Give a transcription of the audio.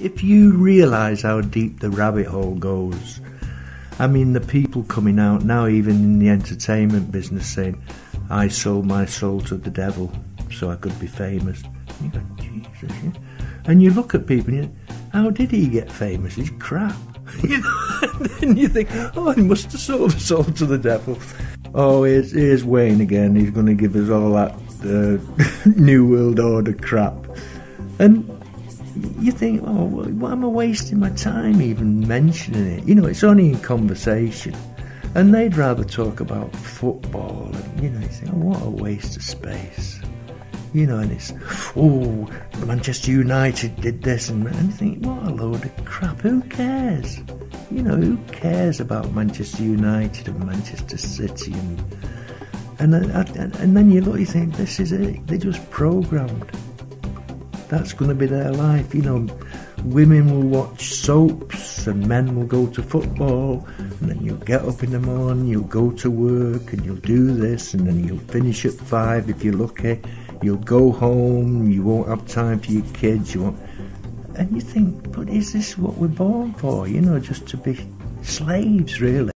if you realise how deep the rabbit hole goes, I mean, the people coming out now, even in the entertainment business, saying, I sold my soul to the devil so I could be famous. And you go, Jesus, yeah. And you look at people and you how did he get famous? He's crap. and then you think, oh, he must have sold his soul to the devil. Oh, here's, here's Wayne again. He's going to give us all that uh, New World Order crap. And you think, oh, why am I wasting my time even mentioning it? You know, it's only in conversation. And they'd rather talk about football. And, you know, you think, oh, what a waste of space. You know, and it's, oh, Manchester United did this. And, and you think, what a load of crap. Who cares? You know, who cares about Manchester United and Manchester City? And, and, and, and then you look, you think, this is it. They're just programmed that's going to be their life. You know, women will watch soaps and men will go to football, and then you'll get up in the morning, you'll go to work, and you'll do this, and then you'll finish at five if you're lucky. You'll go home, you won't have time for your kids, you won't. And you think, but is this what we're born for? You know, just to be slaves, really?